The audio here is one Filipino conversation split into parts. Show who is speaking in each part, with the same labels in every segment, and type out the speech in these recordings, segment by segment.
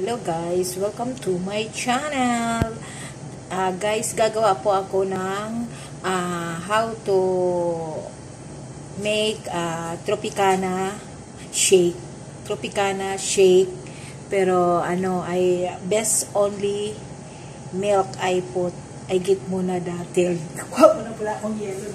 Speaker 1: Hello guys, welcome to my channel. Ah, guys, gagawa po ako ng ah, how to make ah, Tropicana shake. Tropicana shake. Pero ano, ay best only milk I put. I get muna ko na pala akong yelo.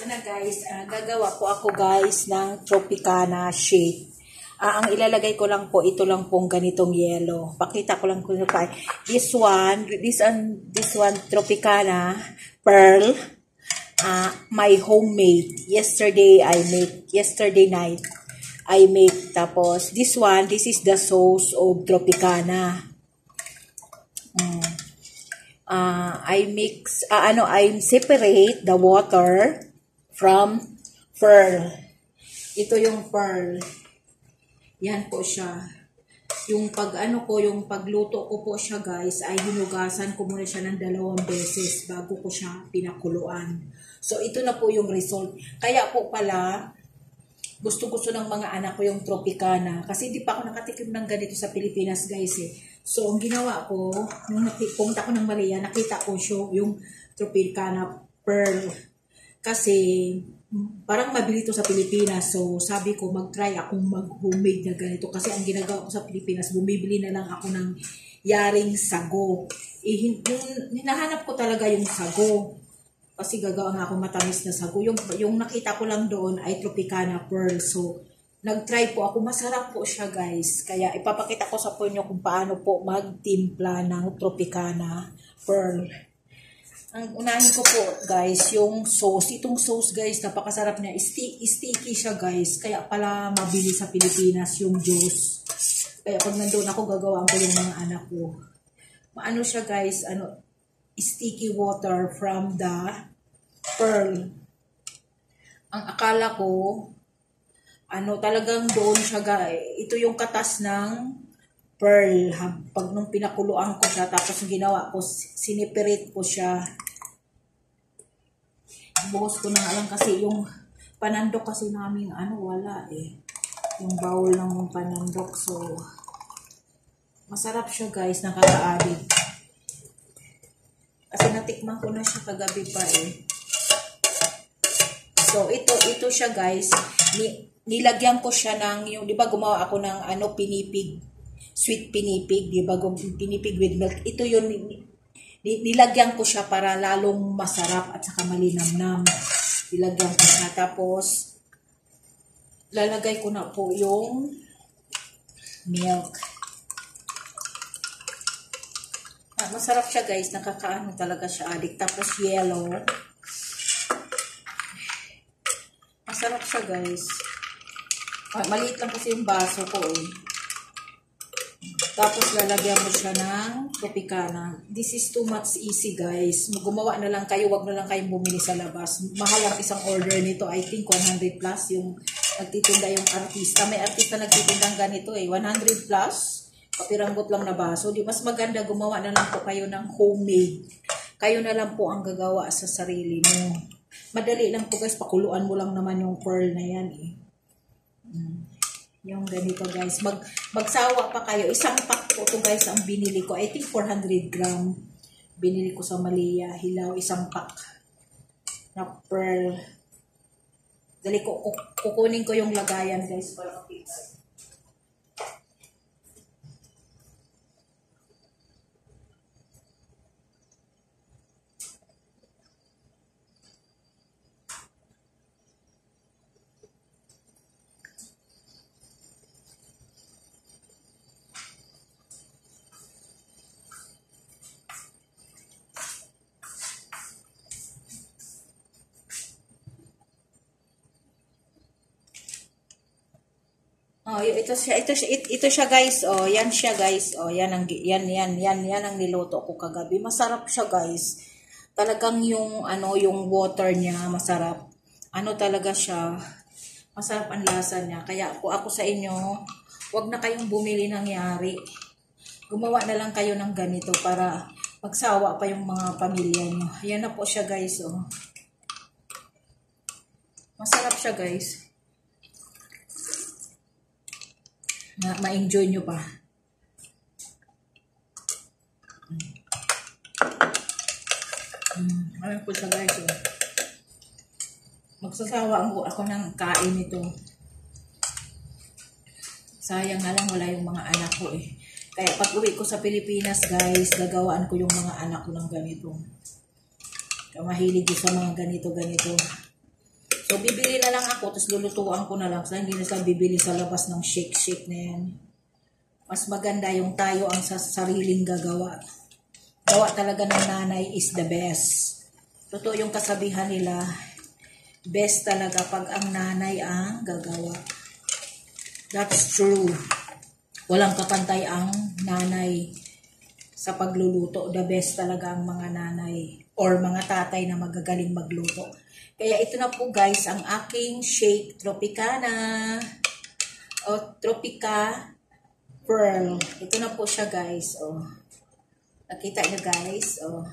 Speaker 1: Ito na guys, ah, gagawa po ako guys ng Tropicana shake. Ah, ang ilalagay ko lang po, ito lang pong ganitong yellow. Pakita ko lang kung ano pa. This one, this one, this one Tropicana Pearl. Ah, my homemade. Yesterday I make, yesterday night I make. Tapos, this one, this is the sauce of Tropicana. Mm. Ah, I mix, ah, ano, I separate the water from pearl. Ito yung pearl. Yan po siya. Yung pag ano ko, yung pagluto ko po siya guys, ay hinugasan ko muna siya ng dalawang beses bago ko siya pinakuluan. So ito na po yung result. Kaya po pala, gusto-gusto ng mga anak ko yung Tropicana. Kasi hindi pa ako nakatikim ng ganito sa Pilipinas guys eh. So ang ginawa ko, nung pumunta ko ng Malia, nakita ko siya yung Tropicana Pearl. Kasi parang mabili to sa Pilipinas. So sabi ko mag-try akong mag-homemade na ganito. Kasi ang ginagawa ko sa Pilipinas, bumibili na lang ako ng yaring sago. Eh, yung, hinahanap ko talaga yung sago. Kasi gagawa nga ako matamis na sago. Yung, yung nakita ko lang doon ay Tropicana Pearl. So, nag-try po ako. Masarap po siya guys. Kaya ipapakita ko sa inyo kung paano po magtimpla ng Tropicana Pearl. Ang unahin ko po, guys, yung sauce. Itong sauce, guys, napakasarap niya. Sti sticky siya, guys. Kaya pala mabili sa Pilipinas yung juice. Kaya pag nandun ako, gagawin ko yung mga anak ko. Maano siya, guys, ano, sticky water from the pearl. Ang akala ko, ano, talagang doon siya, guys. Ito yung katas ng pearl. Pag nung pinakuluan ko siya, tapos ginawa ko, siniperate ko siya. Buhos ko na lang kasi yung panandok kasi namin, ano, wala eh. Yung bowl ng panandok. So, masarap siya guys, nakaka-addict. Kasi natikman ko na siya kagabi pa eh. So, ito, ito siya guys. Ni, nilagyan ko siya ng, yung, di ba gumawa ako ng ano, pinipig sweet pinipig, di ba? Pinipig with milk. Ito yun, ni- ni- nilagyan ko siya para lalong masarap at saka malinamnam. Nilagyan ko na. Tapos, lalagay ko na po yung milk. Ah, masarap siya guys. Nakakaano talaga siya adik. Tapos yellow. Masarap siya guys. Ah, maliit lang kasi yung baso ko eh. Tapos lalagyan mo siya ng tropicana. This is too much easy guys. Gumawa na lang kayo, wag na lang kayong bumili sa labas. Mahal ang isang order nito. I think 100 plus yung nagtitinda yung artista. May artista nagtitindang ganito eh. 100 plus. Kapiranggot lang na baso. Di mas maganda gumawa na lang po kayo ng homemade. Kayo na lang po ang gagawa sa sarili mo. Madali lang po guys. Pakuluan mo lang naman yung pearl na yan eh. Mm. Yung ganito guys. Mag, magsawa pa kayo. Isang pack po to guys ang binili ko. I think 400 gram. Binili ko sa Malia. Hilaw. Isang pack na pearl. Dali ko, kukunin ko yung lagayan guys para makita. Oh, ito siya, ito siya, ito, ito siya guys. Oh, yan siya guys. Oh, yan ang yan yan yan yan ang niluto ko kagabi. Masarap siya guys. Talagang yung ano, yung water niya masarap. Ano talaga siya? Masarap ang lasa niya. Kaya ako ako sa inyo, wag na kayong bumili ng yari. Gumawa na lang kayo ng ganito para magsawa pa yung mga pamilya niyo. Yan na po siya guys. Oh. Masarap siya guys. Na ma-enjoy nyo pa. Mm, ayun po siya guys. Oh. Magsasawa ako, ako ng kain nito. Sayang na lang wala yung mga anak ko eh. Kaya pag uwi ko sa Pilipinas guys, gagawaan ko yung mga anak ko ng ganito. Kaya mahilig ko sa mga ganito-ganito. So, bibili na lang ako, tapos lulutuan ko na lang. So, hindi na sila bibili sa labas ng shake-shake na yan. Mas maganda yung tayo ang sa sariling gagawa. Gawa talaga ng nanay is the best. Totoo yung kasabihan nila, best talaga pag ang nanay ang gagawa. That's true. Walang kapantay ang nanay sa pagluluto. The best talaga ang mga nanay or mga tatay na magagaling magluto. Kaya ito na po guys, ang aking shake Tropicana o Tropica Pearl. Ito na po siya guys. Oh. Nakita nyo guys. Oh.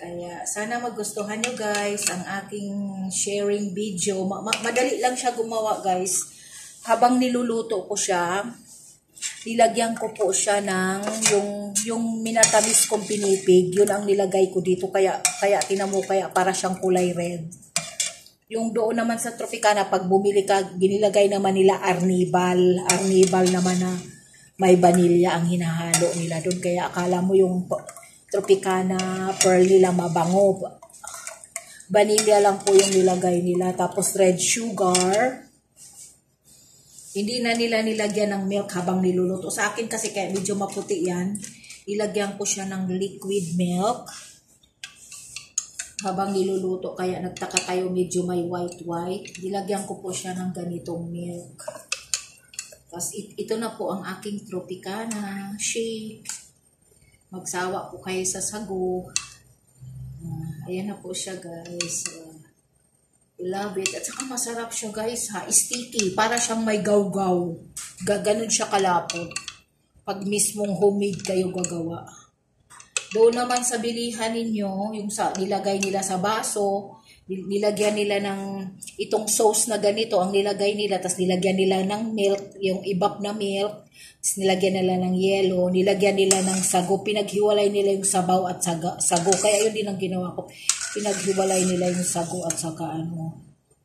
Speaker 1: Kaya sana magustuhan nyo guys ang aking sharing video. Ma madali lang siya gumawa guys. Habang niluluto ko siya, nilagyan ko po siya ng yung yung minatamis kong pinipig, yun ang nilagay ko dito. Kaya kaya tinamo kaya para siyang kulay red. Yung doon naman sa Tropicana pag bumili ka, ginilagay naman nila arnibal, arnibal naman na may vanilya ang hinahalo nila doon. Kaya akala mo yung Tropicana pearl nila mabango. Vanilya lang po yung nilagay nila. Tapos red sugar hindi na nila nilagyan ng milk habang niluluto. Sa akin kasi kaya medyo maputi yan. Ilagyan ko siya ng liquid milk habang niluluto. Kaya nagtaka kayo medyo may white-white. Nilagyan ko po siya ng ganitong milk. Tapos it, ito na po ang aking Tropicana shake. Magsawa po kayo sa sago. Uh, ayan na po siya guys. Uh, love it. At saka masarap siya guys ha. Sticky. Para siyang may gaw-gaw. Gaganon siya kalapot. Pag mismong homemade kayo gagawa. Doon naman sa bilihan ninyo, yung sa, nilagay nila sa baso, nilagyan nila ng itong sauce na ganito, ang nilagay nila, tapos nilagyan nila ng milk, yung ibap na milk, tapos nilagyan nila ng yelo, nilagyan nila ng sago, pinaghiwalay nila yung sabaw at saga, sago. Kaya yun din ang ginawa ko pinaghiwalay nila yung sago at saka ano,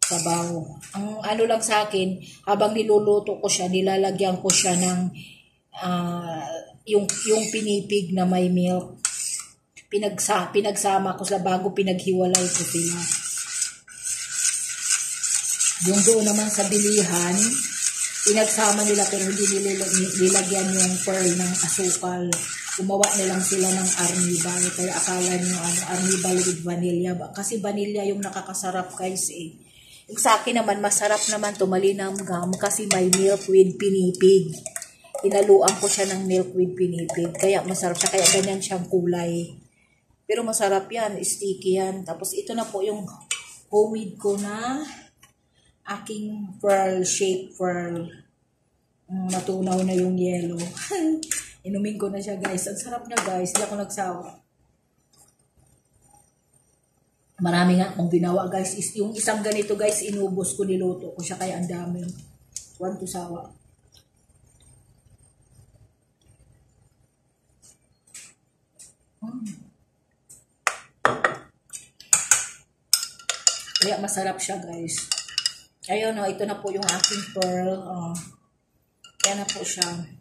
Speaker 1: sabaw. Ang ano lang sa akin, habang niluluto ko siya, nilalagyan ko siya ng uh, yung, yung pinipig na may milk. Pinagsa, pinagsama ko sa bago pinaghiwalay ko sila. Yung doon naman sa bilihan, pinagsama nila pero hindi nilagyan yung pearl ng asukal gumawa na lang sila ng arnibal. Kaya akala nyo ano, arnibal with vanilla. Kasi vanilla yung nakakasarap guys eh. Sa akin naman, masarap naman to malinam gum kasi may milk with pinipig. Inaluan ko siya ng milk with pinipig. Kaya masarap siya. Kaya ganyan siyang kulay. Pero masarap yan. Sticky yan. Tapos ito na po yung homemade ko na aking pearl shape pearl. Mm, natunaw na yung yellow. Inumin ko na siya guys. Ang sarap niya guys. Hindi ako nagsawa. Marami nga akong ginawa guys. Is, yung isang ganito guys, inubos ko, niluto ko siya kaya ang dami. One to sawa. Mm. Kaya masarap siya guys. Ayun no, ito na po yung aking pearl. Oh. Yan na po siya.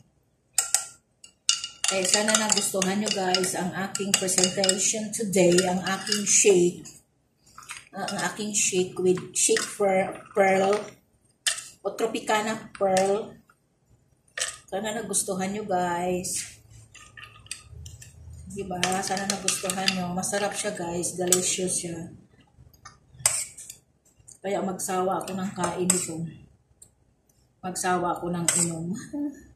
Speaker 1: Eh, sana nagustuhan nyo guys ang aking presentation today, ang aking shake. Uh, ang aking shake with shake pearl, pearl o Tropicana pearl. Sana nagustuhan nyo guys. Diba? Sana nagustuhan nyo. Masarap siya guys. Delicious siya. Kaya magsawa ako ng kain ito. Magsawa ako ng inom.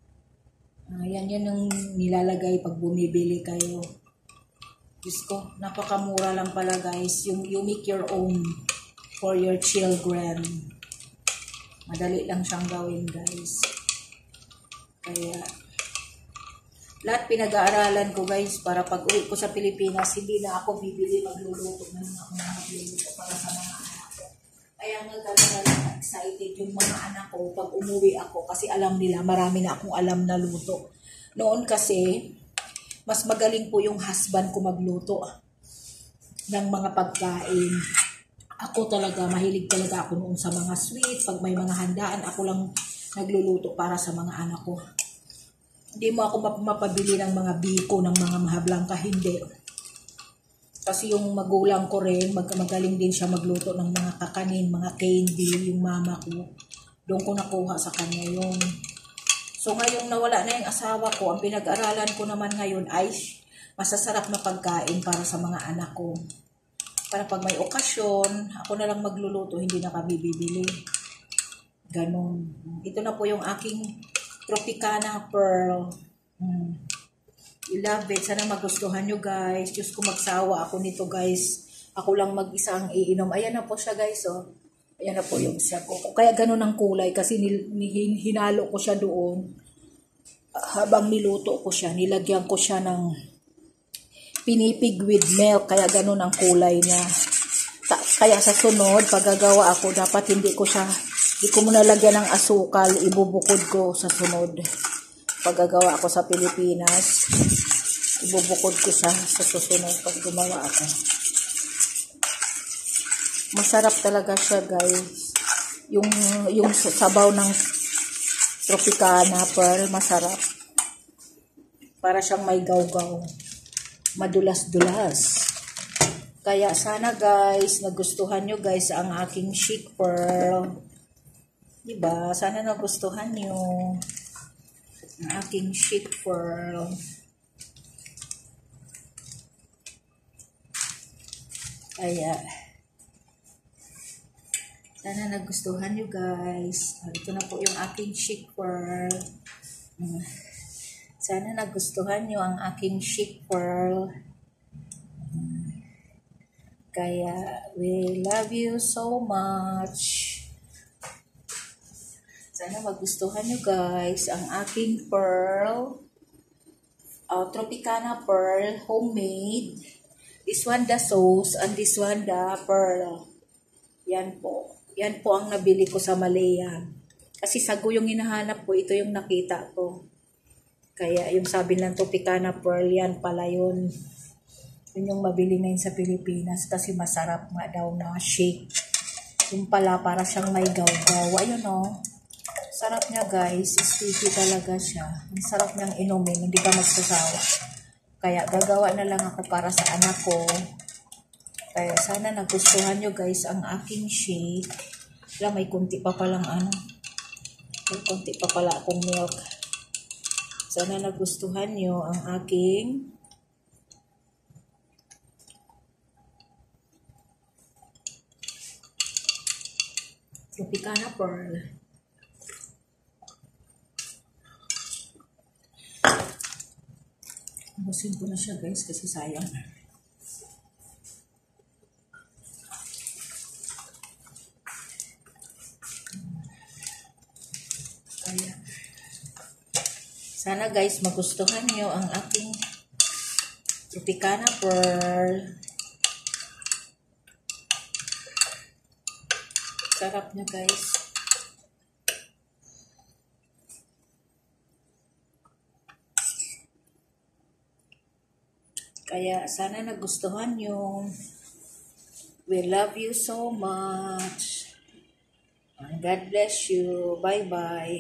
Speaker 1: Ayan, yan yung nilalagay pag bumibili kayo. Diyos ko, napakamura lang pala guys. Yung you make your own for your children. Madali lang siyang gawin guys. Kaya, lahat pinag-aaralan ko guys para pag uwi ko sa Pilipinas, hindi na ako bibili magluluto na lang ako magluluto para sa mga. Kaya nga talaga lang excited yung mga anak ko pag umuwi ako kasi alam nila marami na akong alam na luto. Noon kasi, mas magaling po yung husband ko magluto ng mga pagkain. Ako talaga, mahilig talaga ako noon sa mga sweet. Pag may mga handaan, ako lang nagluluto para sa mga anak ko. Hindi mo ako map- mapabili ng mga biko, ng mga mahablangka, hindi. Kasi yung magulang ko rin, mag magaling din siya magluto ng mga kakanin, mga candy, yung mama ko. Doon ko nakuha sa kanya yung... So ngayong nawala na yung asawa ko, ang pinag-aralan ko naman ngayon ay masasarap na pagkain para sa mga anak ko. Para pag may okasyon, ako na lang magluluto, hindi na kami bibili. Ganon. Ito na po yung aking Tropicana Pearl. Hmm. You love it. Sana magustuhan nyo guys. Diyos ko magsawa ako nito guys. Ako lang mag-isa ang iinom. Ayan na po siya guys oh. Ayan na po yung siya ko. Kaya ganun ang kulay kasi nil- hinalo ko siya doon. Habang niluto ko siya, nilagyan ko siya ng pinipig with milk. Kaya ganun ang kulay niya. Ta- Kaya sa sunod, pag gagawa ako, dapat hindi ko siya, hindi ko muna lagyan ng asukal, ibubukod ko sa sunod. Pag gagawa ako sa Pilipinas, ibubukod ko siya sa susunod pag gumawa ako. Masarap talaga siya, guys. Yung, yung sabaw ng Tropicana Pearl, masarap. Para siyang may gawgaw. Madulas-dulas. Kaya sana guys, nagustuhan nyo guys ang aking chic pearl. Diba? Sana nagustuhan nyo ang aking chic pearl. Kaya, sana nagustuhan nyo guys. Ito na po yung aking chic pearl. Sana nagustuhan nyo ang aking chic pearl. Kaya, we love you so much. Sana magustuhan nyo guys ang aking pearl. Uh, Tropicana pearl, homemade. This one the sauce and this one the pearl. Yan po. Yan po ang nabili ko sa Malaya. Kasi sago yung hinahanap ko, ito yung nakita ko. Kaya yung sabi ng Tropicana pearl, yan pala yun. Yun yung mabili ngayon sa Pilipinas kasi masarap nga daw na shake. Yung pala para siyang may gawgaw. Ayun o. Oh. Sarap niya guys. Sticky talaga siya. Ang sarap niyang inumin. Hindi ka magsasawa. Kaya gagawa na lang ako para sa anak ko. Kaya sana nagustuhan nyo guys ang aking shake. Wala, may kunti pa palang ano. May kunti pa pala akong milk. Sana nagustuhan nyo ang aking Tropicana Pearl. Ubusin ko na siya guys kasi sayang. Sana guys magustuhan nyo ang aking Tropicana Pearl. Sarap nyo guys. Kaya sana nagustuhan nyo. We love you so much. God bless you. Bye-bye.